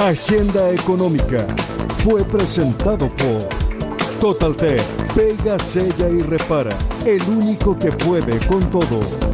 Agenda Económica fue presentado por Totaltech. Pega, sella y repara. El único que puede con todo.